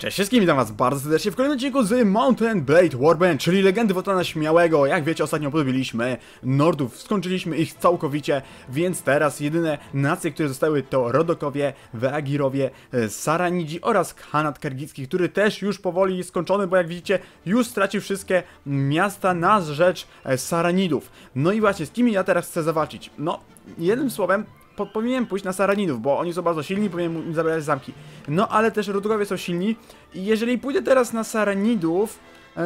Cześć wszystkim, witam was bardzo serdecznie w kolejnym odcinku z Mountain Blade Warband, czyli legendy Wotana Śmiałego. Jak wiecie, ostatnio podobiliśmy Nordów, skończyliśmy ich całkowicie, więc teraz jedyne nacje, które zostały to Rodokowie, Weagirowie, Saranidzi oraz Khanat Kergicki, który też już powoli jest skończony, bo jak widzicie, już stracił wszystkie miasta na rzecz e, Saranidów. No i właśnie, z kim ja teraz chcę zawalczyć? No, jednym słowem, po, powinienem pójść na Saranidów, bo oni są bardzo silni, powinienem im zabrać zamki. No ale też Rodokowie są silni i jeżeli pójdę teraz na Saranidów,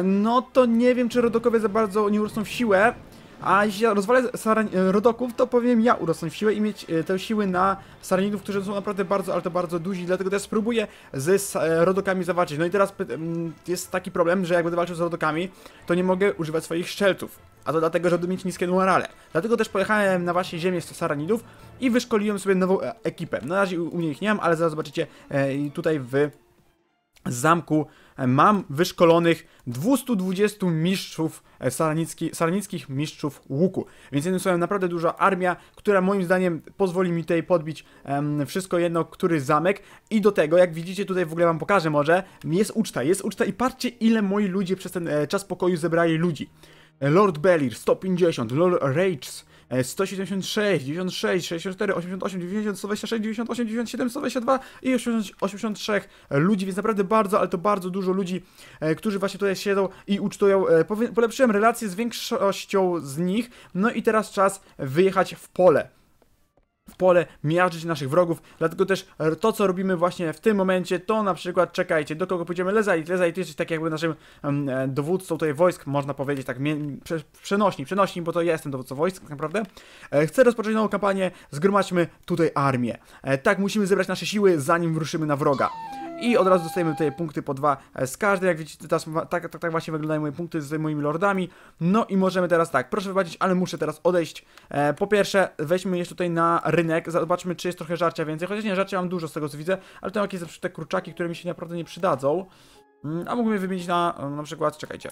no to nie wiem, czy Rodokowie za bardzo nie urosną w siłę, a jeśli rozwalę Saran Rodoków, to powiem ja urosnąć w siłę i mieć e, te siły na Saranidów, którzy są naprawdę bardzo, ale to bardzo duzi, dlatego też spróbuję z e, Rodokami zawalczyć. No i teraz jest taki problem, że jak będę walczył z Rodokami, to nie mogę używać swoich szczelców. A to dlatego, żeby mieć niskie morale. Dlatego też pojechałem na właśnie ziemię z Saranidów i wyszkoliłem sobie nową e, ekipę. Na razie u mnie ich nie mam, ale zaraz zobaczycie tutaj w zamku mam wyszkolonych 220 mistrzów e, saranicki, saranickich mistrzów łuku. Więc jednym słowem naprawdę duża armia, która moim zdaniem pozwoli mi tutaj podbić um, wszystko jedno, który zamek. I do tego, jak widzicie tutaj w ogóle wam pokażę może, jest uczta, jest uczta i patrzcie ile moi ludzie przez ten e, czas pokoju zebrali ludzi. Lord Belir 150, Lord Rages 176, 96, 64, 88, 90, 126, 98, 97, 122 i 83 ludzi, więc naprawdę bardzo, ale to bardzo dużo ludzi, e, którzy właśnie tutaj siedzą i ucztują. E, polepszyłem relacje z większością z nich, no i teraz czas wyjechać w pole w pole, miażdżyć naszych wrogów, dlatego też to, co robimy właśnie w tym momencie, to na przykład, czekajcie, do kogo pójdziemy, Lezait, ty jesteś tak jakby naszym um, dowódcą tutaj wojsk, można powiedzieć tak, prze, przenośni, przenośni, bo to ja jestem dowódcą wojsk tak naprawdę. E, chcę rozpocząć nową kampanię, zgromadźmy tutaj armię. E, tak, musimy zebrać nasze siły, zanim wyruszymy na wroga. I od razu dostajemy tutaj punkty po dwa z każdej, jak widzicie, teraz, tak, tak, tak właśnie wyglądają moje punkty z moimi lordami. No i możemy teraz tak, proszę wybaczyć, ale muszę teraz odejść. E, po pierwsze, weźmy jeszcze tutaj na rynek, zobaczmy, czy jest trochę żarcia więcej, chociaż nie, żarcia mam dużo z tego co widzę, ale to jakieś te kurczaki, które mi się naprawdę nie przydadzą. Mm, a mógłbym je wymienić na, na przykład, czekajcie,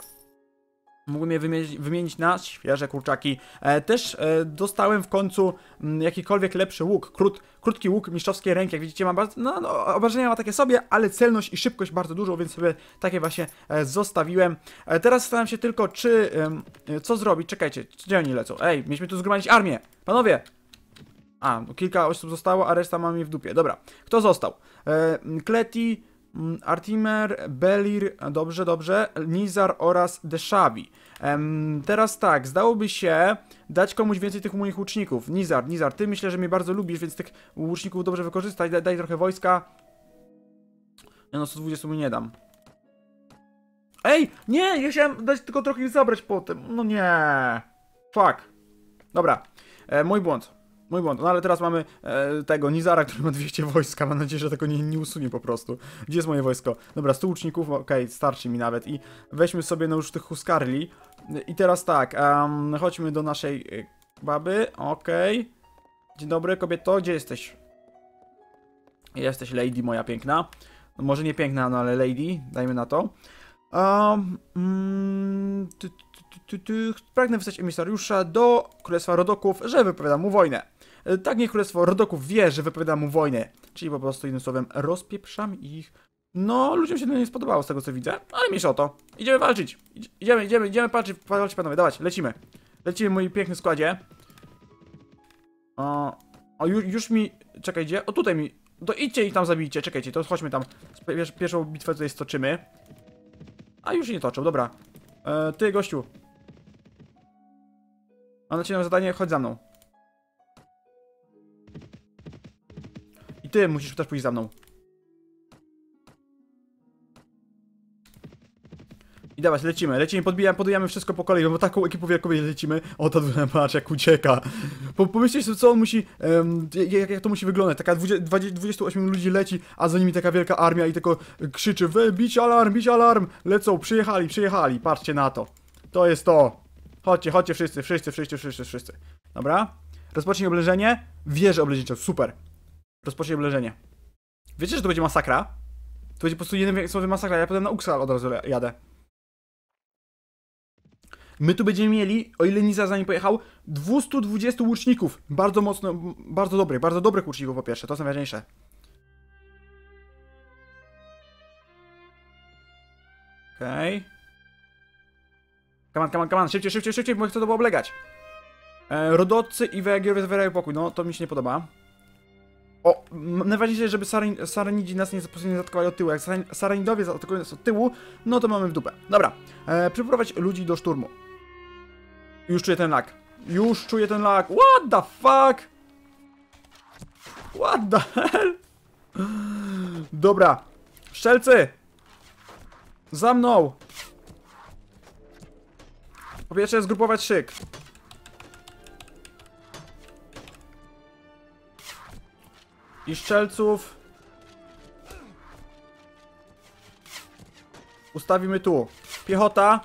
Mógłbym je wymienić, na świeże kurczaki. E, też e, dostałem w końcu mm, jakikolwiek lepszy łuk. Krót, krótki łuk mistrzowskiej ręki. Jak widzicie, ma bardzo. No, no, obrażenia ma takie sobie, ale celność i szybkość bardzo dużo, więc sobie takie właśnie e, zostawiłem. Teraz zastanawiam się tylko, czy. co zrobić. Czekajcie, gdzie oni lecą? Ej, mieliśmy tu zgromadzić armię. Panowie! A, no, kilka osób zostało, a reszta mam je w dupie. Dobra, kto został? Kleti. Mm, Artimer, Belir, dobrze, dobrze, Nizar oraz Deshabi. Um, teraz tak, zdałoby się dać komuś więcej tych moich łuczników. Nizar, Nizar, ty myślę, że mnie bardzo lubisz, więc tych łuczników dobrze wykorzystać, daj, daj trochę wojska. Ja no 120 mi nie dam. Ej, nie, ja chciałem dać tylko trochę ich zabrać potem. No nie. Fuck. Dobra, e, mój błąd. Mój błąd. No ale teraz mamy e, tego Nizara, który ma 200 wojska. Mam nadzieję, że tego nie, nie usunie po prostu. Gdzie jest moje wojsko? Dobra, 100 łuczników, okej, okay, starczy mi nawet. I weźmy sobie no już tych Huskarli. I teraz tak, um, chodźmy do naszej e, baby, okej. Okay. Dzień dobry, kobieto, gdzie jesteś? Jesteś lady moja piękna. No, może nie piękna, no ale lady, dajmy na to. Um, mm, ty, ty, ty, pragnę wysłać emisariusza do Królestwa Rodoków, że wypowiada mu wojnę. E, tak niech Królestwo Rodoków wie, że wypowiada mu wojnę. Czyli po prostu jednym słowem rozpieprzam ich. No, ludziom się to nie spodobało z tego co widzę, ale mniejsza o to. Idziemy walczyć. Idziemy, idziemy, idziemy patrzeć, walczyć panowie, dawać, lecimy. Lecimy mój piękny składzie. O, o już, już mi, czekaj, gdzie? O tutaj mi, to idźcie i tam zabijcie, czekajcie, to chodźmy tam. Pierwszą bitwę tutaj stoczymy. A już nie toczą, dobra. E, ty, gościu. Mam na ciebie zadanie, chodź za mną. Ty musisz też pójść za mną. I dawać, lecimy, lecimy, podbijamy, podbijamy wszystko po kolei, bo taką ekipą wielką lecimy. O, to patrz, jak ucieka. Po, pomyślcie sobie, co on musi, um, jak, jak, to musi wyglądać. Taka 20, 28 ludzi leci, a za nimi taka wielka armia i tylko krzyczy, we, bić alarm, bić alarm. Lecą, przyjechali, przyjechali, patrzcie na to. To jest to. Chodźcie, chodźcie wszyscy, wszyscy, wszyscy, wszyscy, wszyscy. Dobra? Rozpocznij oblężenie. Wieżę oblężniczą, super. Rozpocznij oblężenie. Wiecie, że to będzie masakra? To będzie po prostu jeden słowy masakra, ja potem na Uxal od razu jadę. My tu będziemy mieli, o ile Niza za nim pojechał, 220 łuczników. Bardzo mocno, bardzo dobrych, bardzo dobrych łuczników po pierwsze, to są najważniejsze. Okej. Kaman, kaman, kaman, szybciej, szybciej, szybciej, bo chcę to oblegać. E, rodowcy i węgierowie zawierają pokój, no to mi się nie podoba. O, najważniejsze, żeby Sarin, Saranidzi nas nie, zaatakowali od tyłu. Jak Saran, Saranidowie zaatakują nas od tyłu, no to mamy w dupę. Dobra, e, przyprowadź ludzi do szturmu. Już czuję ten lag. Już czuję ten lag. What the fuck? What the hell? Dobra. Szczelcy! Za mną! Po pierwsze zgrupować szyk. I szczelców... Ustawimy tu. Piechota.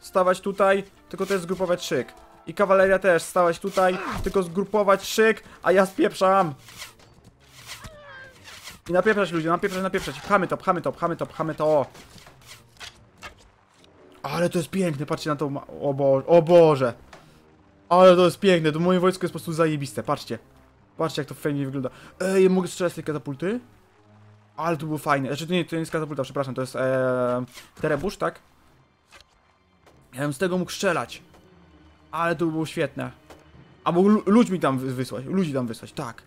Stawać tutaj, tylko też zgrupować szyk. I kawaleria też, stawać tutaj, tylko zgrupować szyk, a ja spieprzam. I napieprzać ludzie, napieprzać, napieprzać. Pchamy to, pchamy to, pchamy to, pchamy to. Ale to jest piękne, patrzcie na to. O, Bo o Boże. Ale to jest piękne, to moje wojsko jest po prostu zajebiste, patrzcie. Patrzcie jak to fajnie wygląda. Ej, mogę strzelać z tej katapulty? Ale to było fajne. Znaczy to nie, to nie jest katapulta, przepraszam, to jest ee, terebusz, tak? Ja bym z tego mógł strzelać. Ale to by było świetne. Albo lu- ludźmi tam wy- wysłać, ludzi tam wysłać, tak.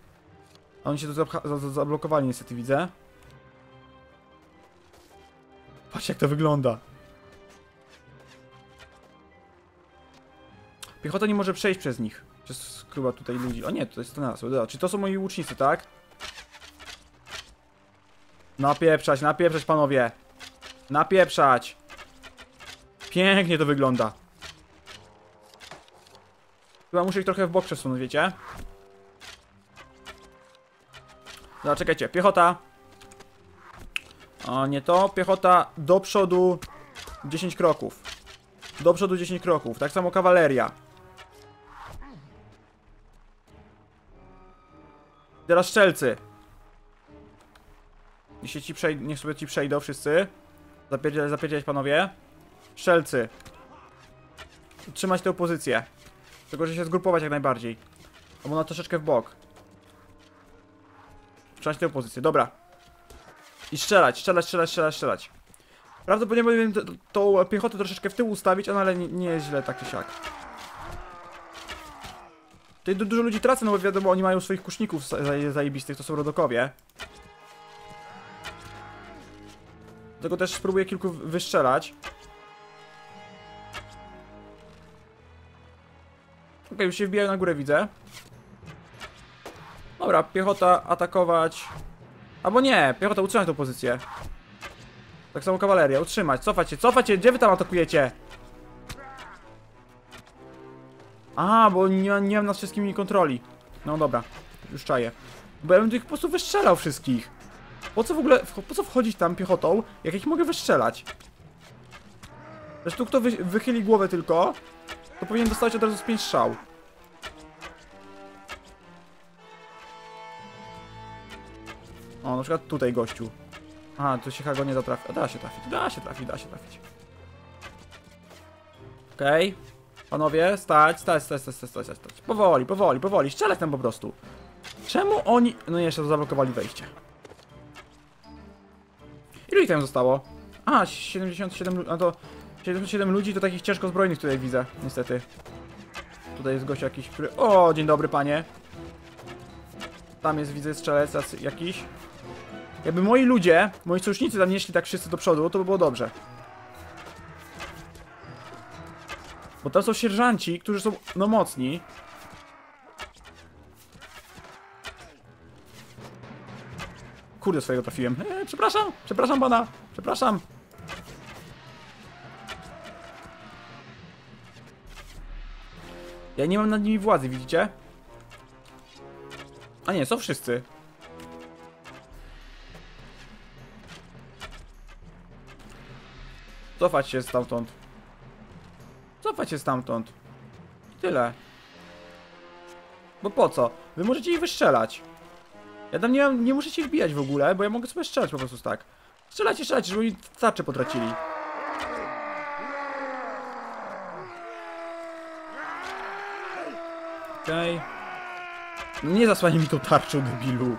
A oni się za- zablokowali niestety, widzę. Patrz jak to wygląda. Piechota nie może przejść przez nich. Przez chyba tutaj ludzi. O nie, to jest to nas. Dobra, Czy to są moi łucznicy, tak? Napieprzać, napieprzać panowie. Napieprzać. Pięknie to wygląda. Chyba muszę ich trochę w bok przesunąć, wiecie? Dobra, czekajcie, piechota. O, nie to. Piechota do przodu 10 kroków. Do przodu 10 kroków. Tak samo kawaleria. Teraz strzelcy. Niech, się ci przej niech sobie ci przejdą wszyscy. Zapierdzielać, panowie. Strzelcy. Utrzymać tę pozycję. Tylko, że się zgrupować jak najbardziej. Albo na troszeczkę w bok. Trzymać tę pozycję, dobra. I strzelać, strzelać, strzelać, strzelać, strzelać. Prawdopodobnie t- tą piechotę troszeczkę w tył ustawić, ale nie, nie jest źle tak czy siak. Tutaj du dużo ludzi tracę, no bo wiadomo, oni mają swoich kuszników za za- zajebistych, to są rodokowie. Dlatego też spróbuję kilku wystrzelać. Okej, już się wbijają na górę, widzę. Dobra, piechota atakować. Albo nie, piechota utrzymać tą pozycję. Tak samo kawaleria, utrzymać, cofać się, cofać się, gdzie wy tam atakujecie? A, bo nie, nie mam nad wszystkimi kontroli. No dobra, już czaję. Bo ja bym tych po prostu wystrzelał wszystkich. Po co w ogóle, po co wchodzić tam piechotą, jak ich mogę wystrzelać? Zresztą kto wy, wychyli głowę tylko, to powinien dostać od razu z 5 strzał. O, na przykład tutaj gościu. A, tu się chyba go nie da trafić. Da się trafić, da się trafić, da się trafić. Okej. Panowie, stać, stać, stać, stać, stać, stać, stać. Powoli, powoli, powoli, strzelać tam po prostu. Czemu oni... No jeszcze zablokowali wejście. Ilu ich tam zostało? A, 77 ludzi, a to... 77 ludzi to takich ciężko zbrojnych tutaj widzę, niestety. Tutaj jest gość jakiś, który... O, dzień dobry panie. Tam jest, widzę, strzelec jakiś. Jakby moi ludzie, moi sojusznicy tam nie szli tak wszyscy do przodu, to by było dobrze. Bo tam są sierżanci, którzy są, no, mocni. Kurde, swojego trafiłem. Eee, przepraszam, przepraszam pana, przepraszam. Ja nie mam nad nimi władzy, widzicie? A nie, są wszyscy. Cofać się stamtąd. Cofać się stamtąd. Tyle. Bo po co? Wy możecie ich wystrzelać. Ja tam nie, mam, nie muszę się wbijać w ogóle, bo ja mogę sobie strzelać po prostu tak. Strzelajcie, strzelajcie, żeby oni tarcze potracili. Okej. No nie zasłanie mi tą tarczą, debilu.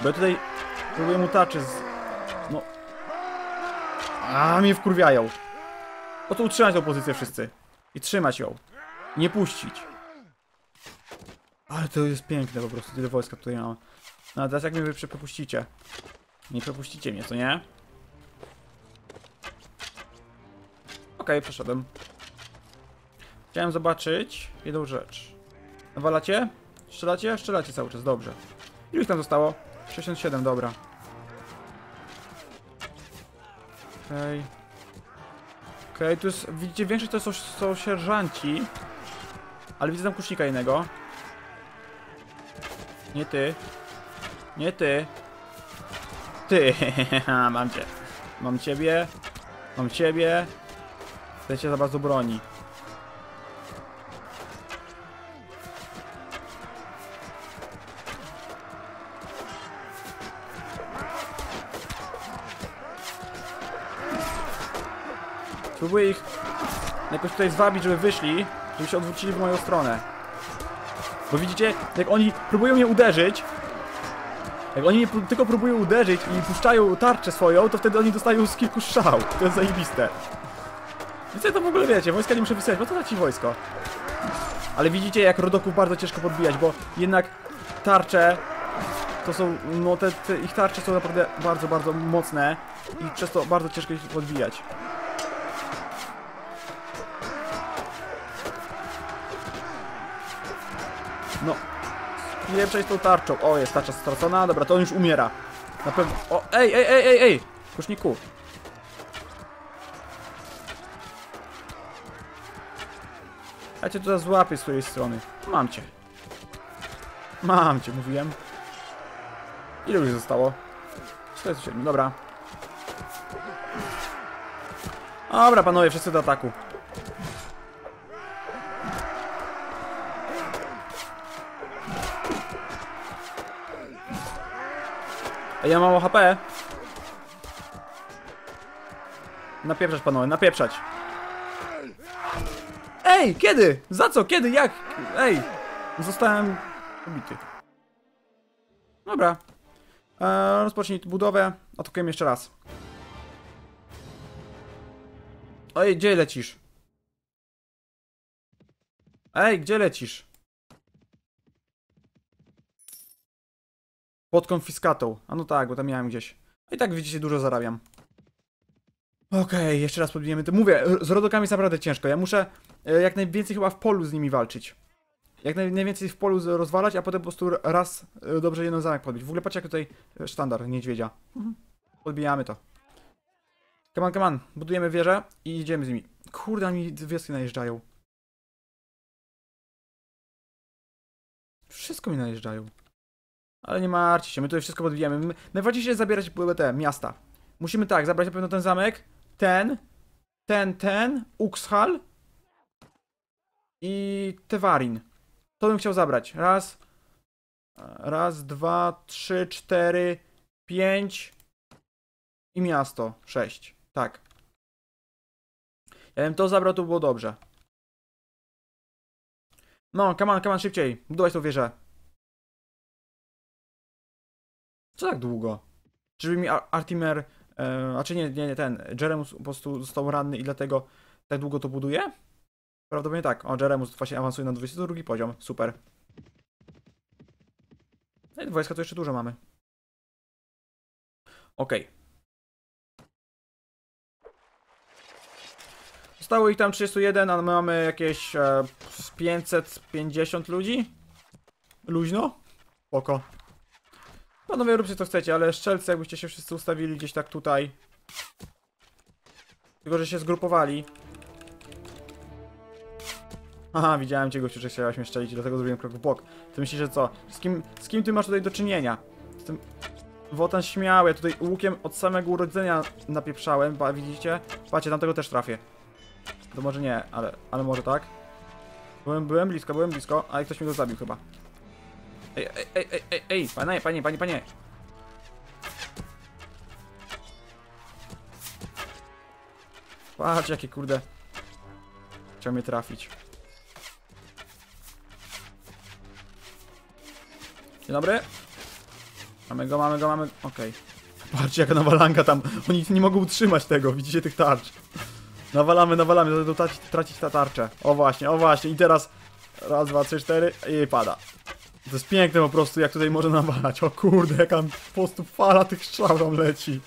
Bo ja tutaj próbuję mu tarczę z... No. A mnie wkurwiają. Po to utrzymać tą pozycję wszyscy. I trzymać ją. Nie puścić. Ale to jest piękne po prostu, tyle wojska tutaj mam. No a teraz jak mnie wy przepuścicie? Nie przepuścicie mnie, co nie? Okej, przeszedłem. Chciałem zobaczyć jedną rzecz. Nawalacie? Strzelacie? Strzelacie cały czas, dobrze. Ilu ich tam zostało? 67, dobra. Okej. Okej, tu jest, widzicie, większość to są, są sierżanci. Ale widzę tam kusznika jednego. Nie ty. Nie ty. Ty. mam cię. Mam ciebie. Mam ciebie. Chcecie za bardzo broni. Spróbuję ich jakoś tutaj zwabić, żeby wyszli, żeby się odwrócili w moją stronę. Bo widzicie, jak oni próbują mnie uderzyć, jak oni tylko próbują uderzyć i puszczają tarczę swoją, to wtedy oni dostają z kilku strzał. To jest zajebiste. Więc ja to w ogóle wiecie, wojska nie muszę wysyłać, bo to da ci wojsko. Ale widzicie, jak rodoków bardzo ciężko podbijać, bo jednak tarcze to są, no te, te ich tarcze są naprawdę bardzo, bardzo mocne i przez to bardzo ciężko ich podbijać. No. Pieprzaj z tą tarczą. O, jest tarcza stracona. Dobra, to on już umiera. Na pewno. O, ej, ej, ej, ej, ej! Kuszniku. Ja cię tutaj złapię z której strony. Mam cię. Mam cię, mówiłem. Ile już zostało? 47, dobra. Dobra, panowie, wszyscy do ataku. Ej, ja mam mało HP. Napieprzać, panowie, napieprzać. Ej, kiedy? Za co? Kiedy? Jak? Ej, zostałem pobity. Dobra. Eee, rozpocznij budowę. Atakujemy jeszcze raz. Ej, gdzie lecisz? Ej, gdzie lecisz? Pod konfiskatą. A no tak, bo tam miałem gdzieś. I tak widzicie, dużo zarabiam. Okej, jeszcze raz podbijemy to. Mówię, z rodokami jest naprawdę ciężko. Ja muszę e, jak najwięcej chyba w polu z nimi walczyć. Jak naj, najwięcej w polu rozwalać, a potem po prostu raz e, dobrze jeden zamek podbić. W ogóle patrzcie jak tutaj e, sztandar niedźwiedzia. Mhm. Podbijamy to. Come on, come on. Budujemy wieżę i idziemy z nimi. Kurde, mi wioski najeżdżają. Wszystko mi najeżdżają. Ale nie martwcie się, my tutaj wszystko podbijamy. My, najważniejsze jest zabierać te miasta. Musimy tak, zabrać na pewno ten zamek, ten, ten, ten, Uxhal i Tewarin. To bym chciał zabrać. Raz, raz, dwa, trzy, cztery, pięć i miasto. Sześć. Tak. Ja bym to zabrał, to było dobrze. No, come on, come on, szybciej. Budować tą wieżę. Co tak długo? Czyżby mi Ar- Artimer, e, a czy nie, nie, nie, ten, Jeremus po prostu został ranny i dlatego tak długo to buduje? Prawdopodobnie tak. O, Jeremus właśnie awansuje na 22 poziom, super. No i wojska to jeszcze dużo mamy. Okej. Zostało ich tam 31, a my mamy jakieś e, z 550 ludzi? Luźno? Oko. Panowie, róbcie co chcecie, ale szczelcy jakbyście się wszyscy ustawili gdzieś tak tutaj. Tylko, że się zgrupowali. Aha, widziałem cię gościu, że chciałeś mnie szczelić dlatego zrobiłem krok w bok. Ty myślisz, że co? Z kim, z kim ty masz tutaj do czynienia? Z tym... Wotan śmiał, ja tutaj łukiem od samego urodzenia napieprzałem, ba, widzicie? Patrzcie, tamtego też trafię. To może nie, ale, ale może tak. Byłem, byłem blisko, byłem blisko, ale ktoś mnie go zabił chyba. Ej, ej, ej, ej, ej, panie, panie, panie, panie. Patrz, jakie kurde. Chciał mnie trafić. Dzień dobry. Mamy go, mamy go, mamy. Okej. Patrzcie jaka nawalanka tam. Oni nie mogą utrzymać tego, widzicie tych tarcz. Nawalamy, nawalamy, będą tracić, tracić ta tarczę. O właśnie, o właśnie. I teraz raz, dwa, trzy, cztery i pada. To jest piękne po prostu, jak tutaj może nawalać. O kurde, jaka po prostu fala tych strzał tam leci.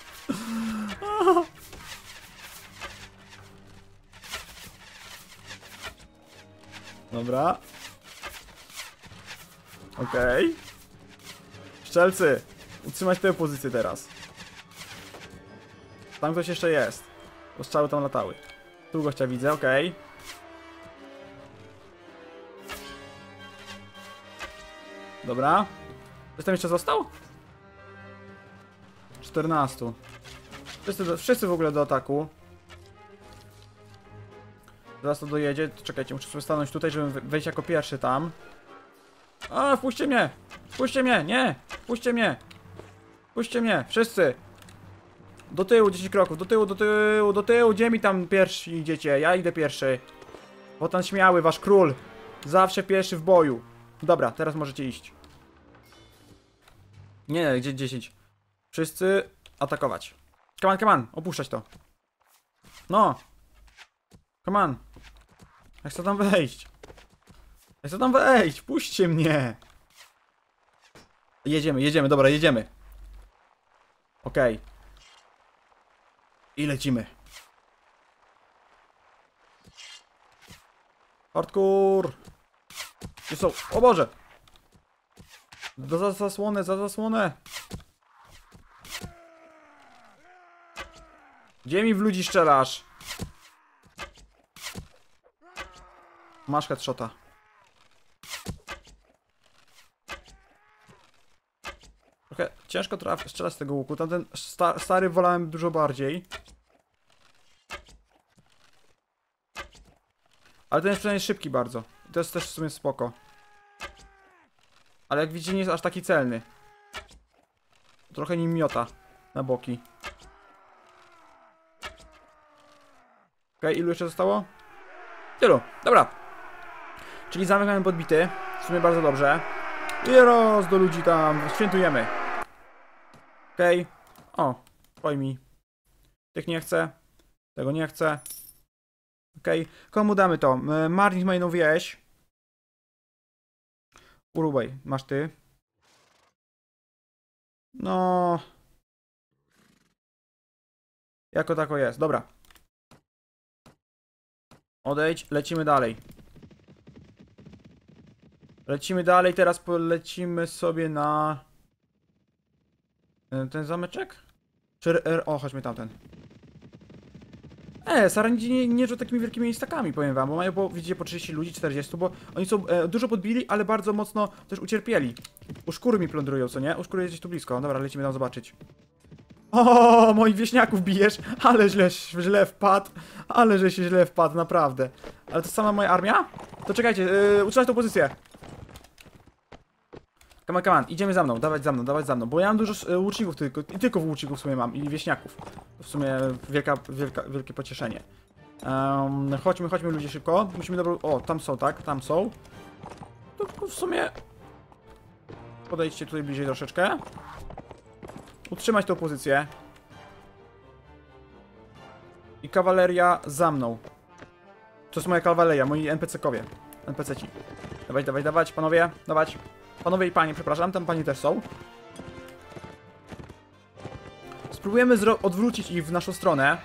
Dobra. Okej. Szczelcy, utrzymać tę pozycję teraz. Tam ktoś jeszcze jest. Bo strzały tam latały. Tu gościa widzę, okej. Dobra. Ktoś tam jeszcze został? 14. Wszyscy, do, wszyscy w ogóle do ataku. Zaraz to dojedzie. Czekajcie, muszę sobie stanąć tutaj, żeby we- wejść jako pierwszy tam. A, wpuśćcie mnie! Wpuśćcie mnie! Nie! Wpuśćcie mnie! Wpuśćcie mnie! Wszyscy! Do tyłu 10 kroków, do tyłu, do tyłu, do tyłu! Gdzie mi tam pierwsi idziecie? Ja idę pierwszy. Wotan śmiały, wasz król. Zawsze pierwszy w boju. Dobra, teraz możecie iść. Nie, gdzie 10? Wszyscy atakować. Come on, come on, opuszczać to. No. Come on. Ja chcę tam wejść. Ja chcę tam wejść, puśćcie mnie. Jedziemy, jedziemy, dobra, jedziemy. Okej. I lecimy. Hardcore. Gdzie są? O Boże! Za za zasłonę, za zasłonę! Gdzie mi w ludzi strzelasz? Masz headshota. Trochę ciężko traf strzelać z tego łuku. Tamten sta stary wolałem dużo bardziej. Ale ten jest przynajmniej szybki bardzo. I to jest też w sumie spoko. Ale jak widzicie nie jest aż taki celny. Trochę nim miota na boki. Okej, ilu jeszcze zostało? Tylu, dobra. Czyli zamek mamy podbity. W sumie bardzo dobrze. I roz do ludzi tam. Świętujemy. Okej. O, pojmij. Tych nie chcę. Tego nie chcę. Okej. Komu damy to? M- Marnit ma jedną wieś. Urubaj, masz ty. No. Jako tako jest, dobra. Odejdź, lecimy dalej. Lecimy dalej, teraz polecimy sobie na... e, Ten zameczek? Czy... O, chodźmy tamten. E, Saranidzi nie, nie takimi wielkimi stakami, powiem wam, bo mają, po, widzicie, po 30 ludzi, 40, bo oni są e, dużo podbili, ale bardzo mocno też ucierpieli. U szkóry mi plądrują, co nie? U szkóry jest gdzieś tu blisko, dobra, lecimy tam zobaczyć. O, moich wieśniaków bijesz, ale źle, źle wpadł, ale że się źle wpadł, naprawdę. Ale to sama moja armia? To czekajcie, yy, utrzymać tą pozycję. Come on, come on, idziemy za mną, dawać za mną, dawać za mną, bo ja mam dużo e, łuczników tylko, i tylko łuczników w sumie mam, i wieśniaków. W sumie wielka, wielka, wielkie pocieszenie. Um, chodźmy, chodźmy ludzie szybko, musimy dobrą... O, tam są, tak, tam są. To w sumie... Podejdźcie tutaj bliżej troszeczkę. Utrzymać tą pozycję. I kawaleria za mną. To jest moja kawaleria, moi NPC-kowie. NPC-ci. Dawać, dawać, dawać, panowie, dawać. Panowie i panie, przepraszam, tam panie też są. Spróbujemy odwrócić ich w naszą stronę.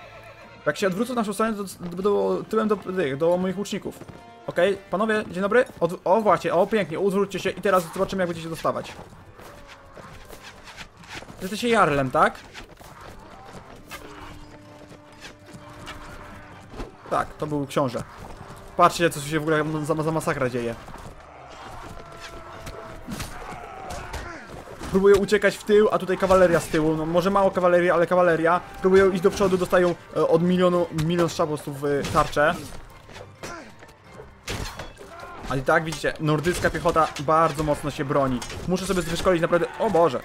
Jak się odwrócą w naszą stronę, to do, tyłem do, do, do moich łuczników. Okej, panowie, dzień dobry. Od, o, właśnie, o, pięknie, odwróćcie się i teraz zobaczymy, jak będziecie dostawać. Jesteście Jarlem, tak? Tak, to był książę. Patrzcie, co się w ogóle za, za masakra dzieje. Próbują uciekać w tył, a tutaj kawaleria z tyłu. No może mało kawalerii, ale kawaleria. Próbują iść do przodu, dostają e, od milionu, milion strzał po prostu w e, tarczę. A i tak widzicie, nordycka piechota bardzo mocno się broni. Muszę sobie wyszkolić naprawdę... O Boże!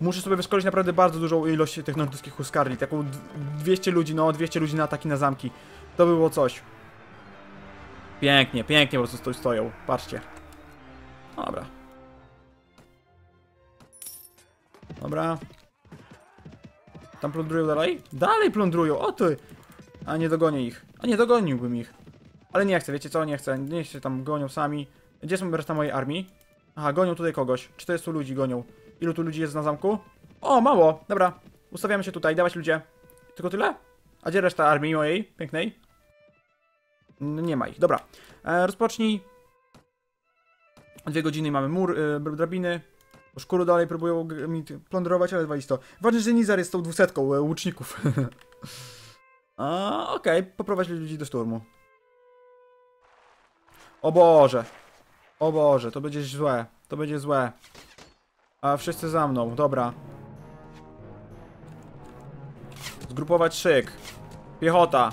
Muszę sobie wyszkolić naprawdę bardzo dużą ilość tych nordyckich huskarli. Taką d- 200 ludzi, no 200 ludzi na ataki na zamki. To by było coś. Pięknie, pięknie po prostu sto- stoją. Patrzcie. Dobra. Dobra. Tam plądrują dalej? Dalej plądrują, o ty! A nie dogonię ich. A nie dogoniłbym ich. Ale nie chcę, wiecie co? Nie chcę. Niech się tam gonią sami. Gdzie jest reszta mojej armii? Aha, gonią tutaj kogoś. 400 ludzi gonią. Ilu tu ludzi jest na zamku? O, mało. Dobra. Ustawiamy się tutaj. Dawać ludzie. Tylko tyle? A gdzie reszta armii mojej? Pięknej? Nie ma ich. Dobra. E, rozpocznij. Dwie godziny mamy mur, y, drabiny. Szkóry dalej próbują mi plądrować, ale walić to. Ważne, że Nizar jest tą dwusetką e, łuczników. Okej, poprowadź ludzi do szturmu. O Boże. O Boże, to będzie złe. To będzie złe. A wszyscy za mną, dobra. Zgrupować szyk. Piechota.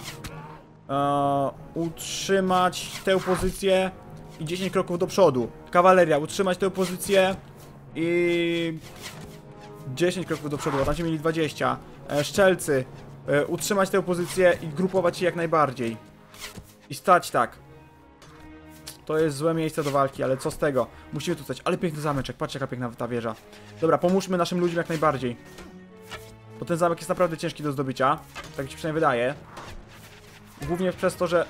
Eee, utrzymać tę pozycję i 10 kroków do przodu. Kawaleria, utrzymać tę pozycję i 10 kroków do przodu, a tam mieli 20. E, szczelcy, e, utrzymać tę pozycję i grupować się jak najbardziej. I stać tak. To jest złe miejsce do walki, ale co z tego? Musimy tu stać. Ale piękny zameczek, patrz jaka piękna ta wieża. Dobra, pomóżmy naszym ludziom jak najbardziej. Bo ten zamek jest naprawdę ciężki do zdobycia. Tak mi się przynajmniej wydaje. Głównie przez to, że...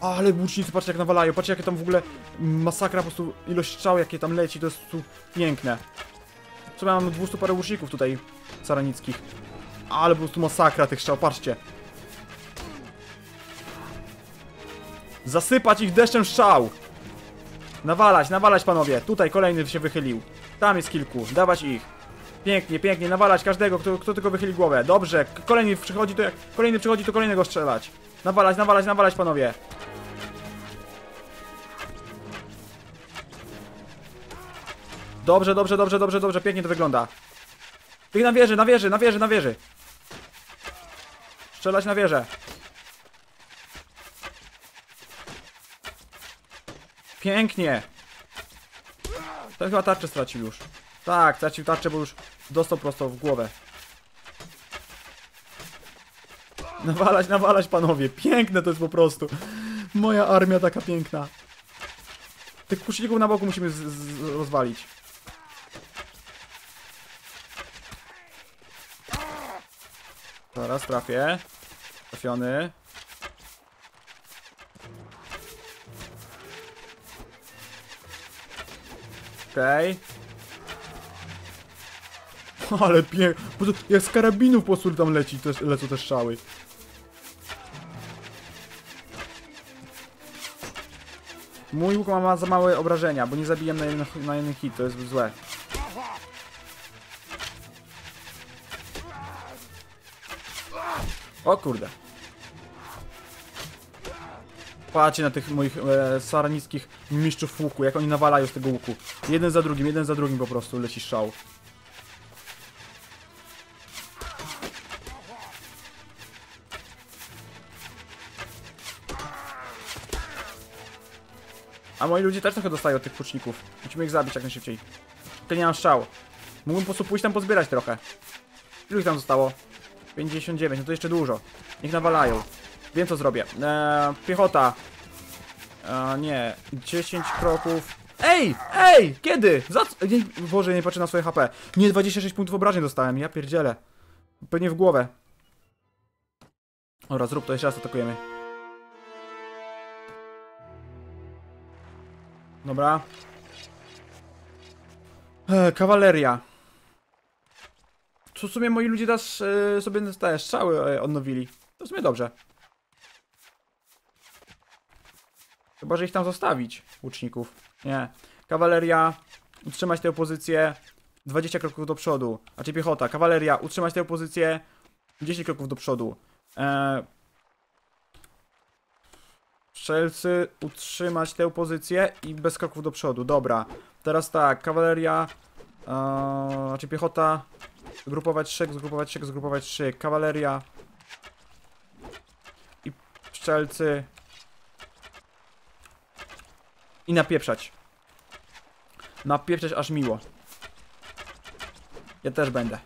Ale łucznicy, patrzcie jak nawalają, patrzcie jakie tam w ogóle masakra, po prostu ilość strzał jakie tam leci, to jest tu piękne. Co mam 200 parę łuczników tutaj saranickich. Ale po prostu masakra tych strzał, patrzcie. Zasypać ich deszczem strzał! Nawalać, nawalać panowie. Tutaj kolejny się wychylił. Tam jest kilku, dawać ich. Pięknie, pięknie, nawalać każdego, kto, kto tylko wychyli głowę. Dobrze, kolejny przychodzi, to jak kolejny przychodzi, to kolejnego strzelać. Nawalać, nawalać, nawalać panowie. Dobrze, dobrze, dobrze, dobrze, dobrze, pięknie to wygląda. Tych na wieży, na wieży, na wieży, na wieży. Strzelać na wieżę. Pięknie. Ten chyba tarczę stracił już. Tak, stracił tarczę, bo już dostał prosto w głowę. Nawalać, nawalać panowie. Piękne to jest po prostu. Moja armia taka piękna. Tych kuszników na boku musimy rozwalić. Zaraz trafię. Trafiony. Okej. Ale pięknie. Jak z karabinów po prostu tam leci, też, lecą te strzały. Mój łuk ma, za małe obrażenia, bo nie zabijam na jeden, na jeden hit, to jest złe. O kurde. Patrzcie na tych moich e, saranickich mistrzów łuku, jak oni nawalają z tego łuku. Jeden za drugim, jeden za drugim po prostu leci strzał. A moi ludzie też trochę dostają od tych puczników. Musimy ich zabić jak najszybciej. Tylko nie mam strzał. Mógłbym po prostu pójść tam pozbierać trochę. Ilu ich tam zostało? 59, no to jeszcze dużo. Niech nawalają. Wiem co zrobię. Eee, piechota. Eee, nie. 10 kroków. Ej! Ej! Kiedy? Za co? Nie, Boże, nie patrzę na swoje HP. Nie, 26 punktów obrażeń dostałem. Ja pierdzielę. Pewnie w głowę. Dobra, zrób to jeszcze raz atakujemy. Dobra. E, kawaleria. Co w sumie moi ludzie też e, sobie te strzały e, odnowili. To w sumie dobrze. Chyba, że ich tam zostawić, łuczników. Nie. Kawaleria, utrzymać tę pozycję 20 kroków do przodu. Znaczy piechota, kawaleria, utrzymać tę pozycję 10 kroków do przodu. Eee, Strzelcy, utrzymać tę pozycję i bez kroków do przodu. Dobra. Teraz tak, kawaleria, eee, znaczy piechota, zgrupować szyk, zgrupować szyk, zgrupować szyk, kawaleria i strzelcy i napieprzać. Napieprzać aż miło. Ja też będę.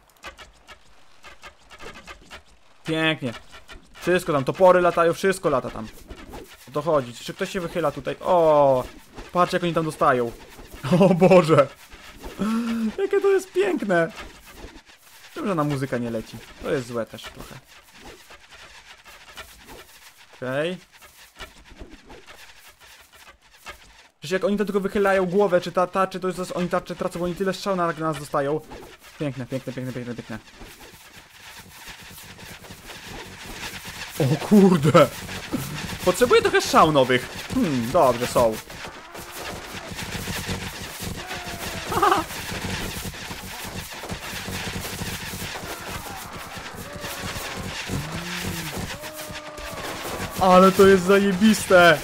Pięknie. Wszystko tam, topory latają, wszystko lata tam. O to chodzi. Czy ktoś się wychyla tutaj? O, patrz jak oni tam dostają. O Boże. Jakie to jest piękne. Czemu żadna muzyka nie leci? To jest złe też trochę. Okej. Przecież jak oni to tylko wychylają głowę, czy ta tarczy, to już zaraz oni tarczę tracą, bo oni tyle strzał na, na nas dostają. Piękne, piękne, piękne, piękne, piękne. O kurde! Potrzebuję trochę strzał nowych. Hmm, dobrze, są. Ale to jest zajebiste!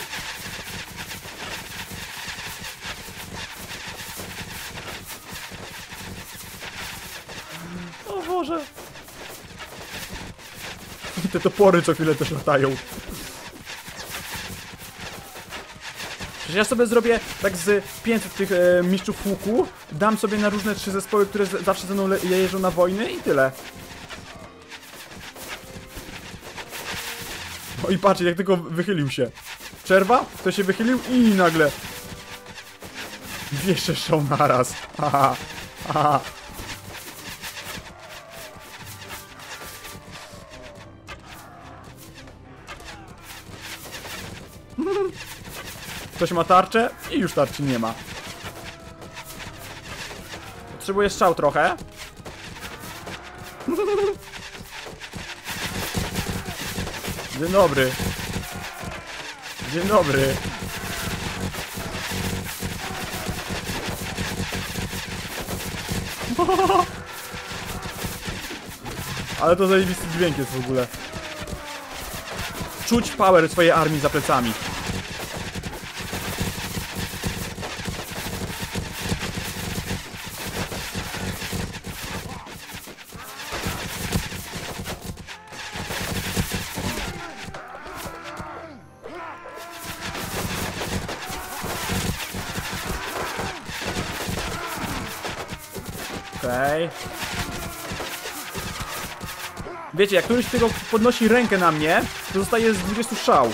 O Boże! I te topory co chwilę też latają. Przecież ja sobie zrobię tak z 500 tych e, mistrzów łuku, dam sobie na różne trzy zespoły, które z, zawsze ze mną jeżdżą na wojny i tyle. O i patrzcie, jak tylko wychylił się. Przerwa, to się wychylił i nagle... Jeszcze szą naraz. Haha, haha. Ktoś ma tarczę i już tarczy nie ma. Potrzebuję strzał trochę. Dzień dobry. Dzień dobry. Ale to zajebisty dźwięk jest w ogóle. Czuć power swojej armii za plecami. Wiecie, jak któryś tego podnosi rękę na mnie, to zostaje z 20 szał.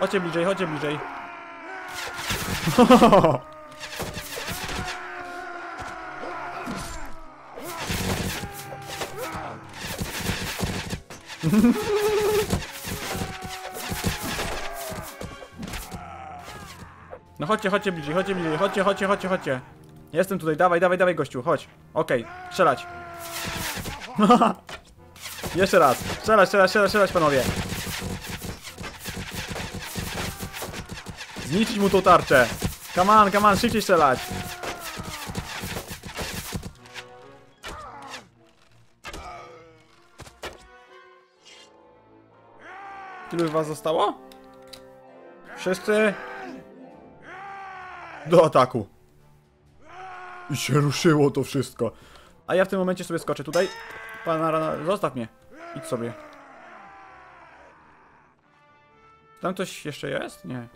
Chodźcie bliżej, chodźcie bliżej. No chodźcie, chodźcie bliżej, chodźcie bliżej, chodźcie, chodźcie, chodźcie, chodźcie. Jestem tutaj, dawaj, dawaj, dawaj gościu, chodź. Okej, strzelać. Jeszcze raz. Strzelać, strzelać, strzelać, strzelać panowie. Zniszczyć mu tą tarczę. Come on, come on, szybciej strzelać. Tylu was zostało? Wszyscy do ataku. I się ruszyło to wszystko. A ja w tym momencie sobie skoczę tutaj. Pana rana, zostaw mnie. Idź sobie. Tam ktoś jeszcze jest? Nie.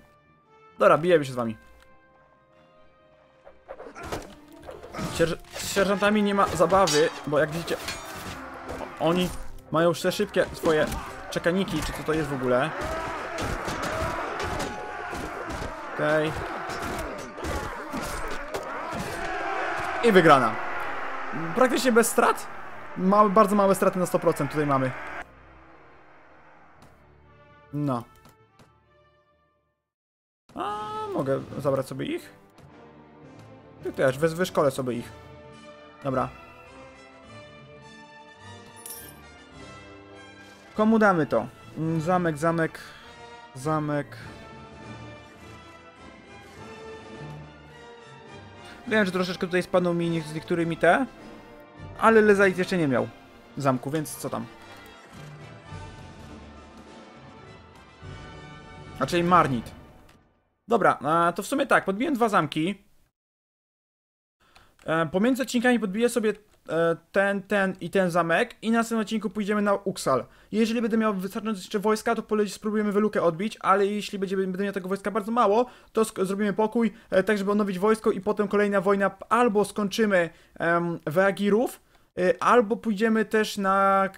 Dobra, bijemy się z wami. Z sierżantami nie ma zabawy, bo jak widzicie, oni mają jeszcze szybkie swoje czekaniki, czy co to jest w ogóle. Okej. I wygrana. Praktycznie bez strat. Małe, bardzo małe straty na 100% tutaj mamy. No. A mogę zabrać sobie ich? Ty też, wy, wyszkolę sobie ich. Dobra. Komu damy to? Zamek, zamek, zamek. Wiem, że troszeczkę tutaj spadną mi z niektórymi te, ale Lezait jeszcze nie miał zamku, więc co tam. Raczej Marnit. Dobra, to w sumie tak, podbiłem dwa zamki. E, pomiędzy odcinkami podbiję sobie ten, ten i ten zamek i na następnym odcinku pójdziemy na Uxal. Jeżeli będę miał wystarczająco jeszcze wojska, to spróbujemy Wylukę odbić, ale jeśli będzie, będę miał tego wojska bardzo mało, to zrobimy pokój, e, tak żeby odnowić wojsko i potem kolejna wojna, albo skończymy em, Weagirów, albo pójdziemy też na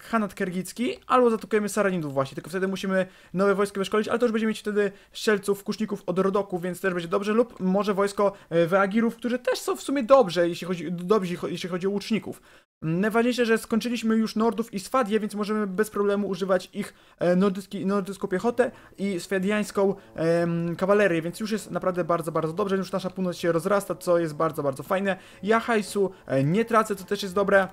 Hanat Kergicki, albo zaatakujemy Saranidów właśnie, tylko wtedy musimy nowe wojsko wyszkolić, ale to już będziemy mieć wtedy strzelców, kuszników od rodoków, więc też będzie dobrze, lub może wojsko y, Weagirów, którzy też są w sumie dobrze, jeśli chodzi, dobrzy, jeśli chodzi o łuczników. Najważniejsze, że skończyliśmy już Nordów i Swadię, więc możemy bez problemu używać ich e, nordycki, nordycką piechotę i swadiańską em, kawalerię, więc już jest naprawdę bardzo, bardzo dobrze. Już nasza północ się rozrasta, co jest bardzo, bardzo fajne. Ja hajsu e, nie tracę, co też jest dobre.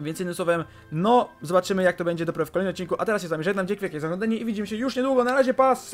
Więc jednym słowem, no zobaczymy jak to będzie dopiero w kolejnym odcinku. A teraz się z wami żegnam, dzięki wielkie za oglądanie i widzimy się już niedługo. Na razie, pas!